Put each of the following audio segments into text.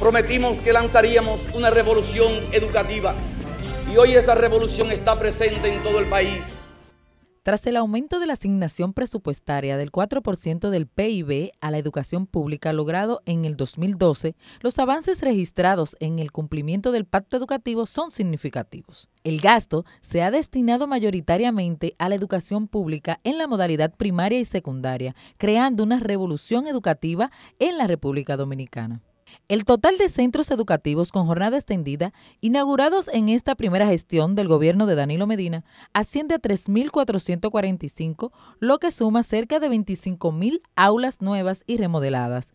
prometimos que lanzaríamos una revolución educativa y hoy esa revolución está presente en todo el país. Tras el aumento de la asignación presupuestaria del 4% del PIB a la educación pública logrado en el 2012, los avances registrados en el cumplimiento del pacto educativo son significativos. El gasto se ha destinado mayoritariamente a la educación pública en la modalidad primaria y secundaria, creando una revolución educativa en la República Dominicana. El total de centros educativos con jornada extendida inaugurados en esta primera gestión del gobierno de Danilo Medina asciende a 3.445, lo que suma cerca de 25.000 aulas nuevas y remodeladas,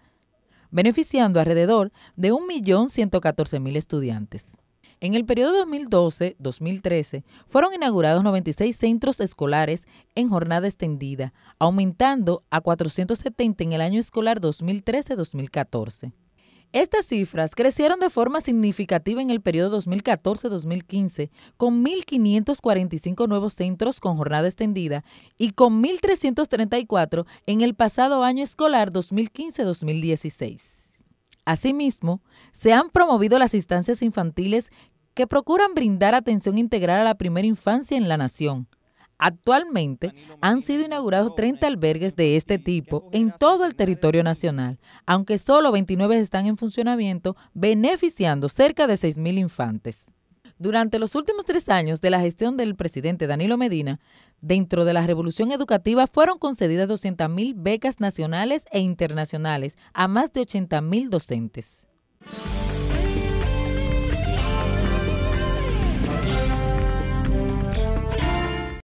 beneficiando alrededor de 1.114.000 estudiantes. En el periodo 2012-2013 fueron inaugurados 96 centros escolares en jornada extendida, aumentando a 470 en el año escolar 2013-2014. Estas cifras crecieron de forma significativa en el periodo 2014-2015, con 1.545 nuevos centros con jornada extendida y con 1.334 en el pasado año escolar 2015-2016. Asimismo, se han promovido las instancias infantiles que procuran brindar atención integral a la primera infancia en la nación, Actualmente han sido inaugurados 30 albergues de este tipo en todo el territorio nacional, aunque solo 29 están en funcionamiento, beneficiando cerca de 6.000 infantes. Durante los últimos tres años de la gestión del presidente Danilo Medina, dentro de la revolución educativa fueron concedidas 200.000 becas nacionales e internacionales a más de 80.000 docentes.